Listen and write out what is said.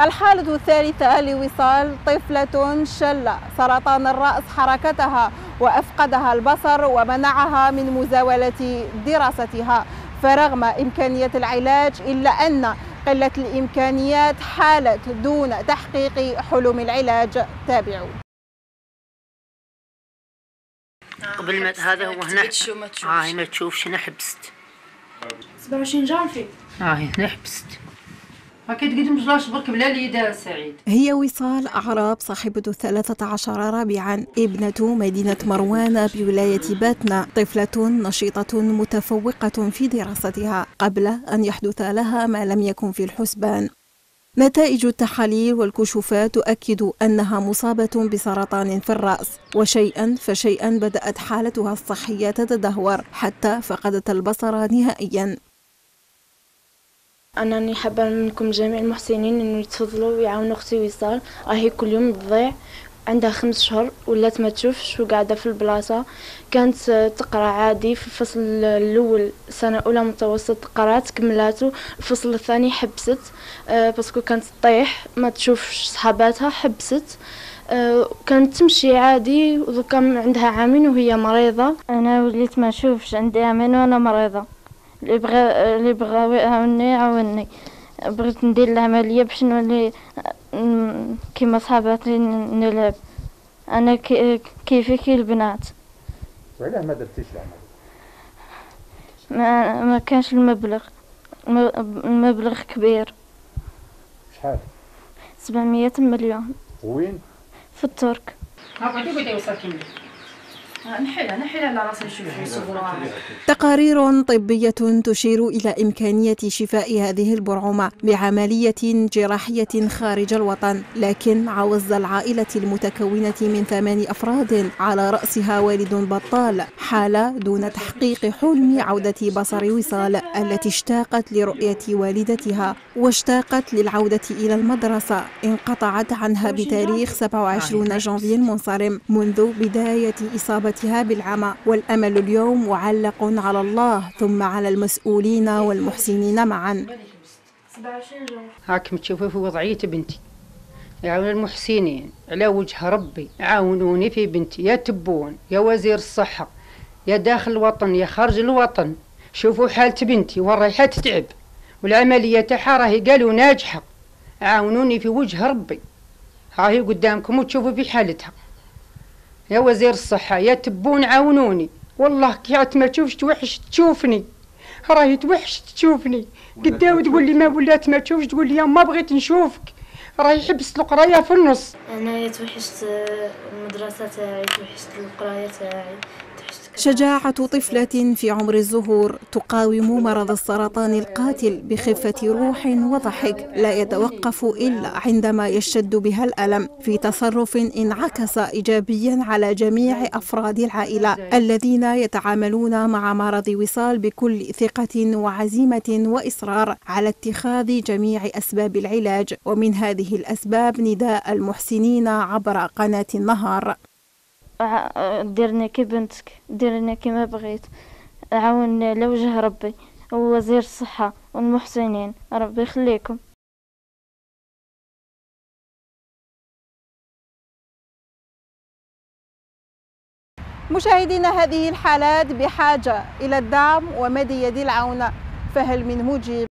الحالة الثالثة لوصال طفلة شل سرطان الرأس حركتها وأفقدها البصر ومنعها من مزاولة دراستها. فرغم إمكانية العلاج إلا أن قلة الإمكانيات حالت دون تحقيق حلم العلاج. تابعوا. قبل ما هذا هو هنا. شو ما تشوفش. آه هنا تشوف شنو حبست. 27 جانفي. آه هنا حبست. سعيد. هي وصال أعراب صاحبة الثلاثة عشر رابعا. ابنة مدينة مروان بولاية باتنا. طفلة نشيطة متفوقة في دراستها قبل أن يحدث لها ما لم يكن في الحسبان. نتائج التحاليل والكشوفات تؤكد أنها مصابة بسرطان في الرأس. وشيئا فشيئا بدأت حالتها الصحية تتدهور حتى فقدت البصر نهائيا. أنني حابة منكم جميع المحسنين إنه يتفضلوا ويعاونوا أختي وصال راهي كل يوم تضيع عندها خمس شهور ولات ما تشوفش وقاعدة في البلاصة. كانت تقرأ عادي في الفصل الأول سنة أولى متوسط قرأت كملاتو. الفصل الثاني حبست آه، باسكو كانت تطيح ما تشوفش صحاباتها حبست. آه، كانت تمشي عادي ودوكا عندها عامين وهي مريضة. أنا وليت ما نشوفش عندي عامين وأنا مريضة. اللي بغى اللي بغى يعاوني يعاوني بغيت ندير العملية باش نولي كيما صحاباتي نلعب. أنا كي- كيفي كي البنات. وعلاه ما درتيش العمل ما ما كانش المبلغ. المبلغ كبير. شحال؟ 700 مليون. وين؟ في الترك. ها قعدي قعدي وصل كملي نحيلها نحيلها على راسي تقارير طبية تشير إلى إمكانية شفاء هذه البرعمة بعملية جراحية خارج الوطن لكن عوز العائلة المتكونة من ثمان أفراد على رأسها والد بطال حالة دون تحقيق حلم عودة بصر وصال التي اشتاقت لرؤية والدتها واشتاقت للعودة إلى المدرسة. انقطعت عنها بتاريخ 27 جانفي المنصرم منذ بداية إصابتها بالعمى والأمل اليوم معلق على الله ثم على المسؤولين والمحسنين معا. 27 جون هاكم تشوفوا في وضعية بنتي. يعاون المحسنين على وجه ربي عاونوني في بنتي. يا تبون يا وزير الصحة يا داخل الوطن يا خارج الوطن. شوفوا حالة بنتي والرايحة تتعب. والعملية تاعها راهي قالوا ناجحة. عاونوني في وجه ربي. هاهي قدامكم وتشوفوا في حالتها. يا وزير الصحة يا تبون عاونوني. والله كي ما تشوفش توحش تشوفني. راهي توحش تشوفني. قداو تقول لي ما ولات ما تشوفش تقول لي يا ما بغيت نشوفك. راهي حبست القراية في النص. أنا توحشت المدرسة تاعي توحشت القراية تاعي توحشت شجاعة طفلة في عمر الزهور تقاوم مرض السرطان القاتل بخفة روح وضحك لا يتوقف إلا عندما يشتد بها الألم في تصرف انعكس إيجابيا على جميع أفراد العائلة الذين يتعاملون مع مرض وصال بكل ثقة وعزيمة وإصرار على اتخاذ جميع أسباب العلاج ومن هذه الأسباب نداء المحسنين عبر قناة النهار. ديرني كي بنتك ديرني كيما بغيت. عاوني لوجه ربي ووزير الصحة والمحسنين. ربي يخليكم. مشاهدينا هذه الحالات بحاجة إلى الدعم ومد يد العون فهل من مجيب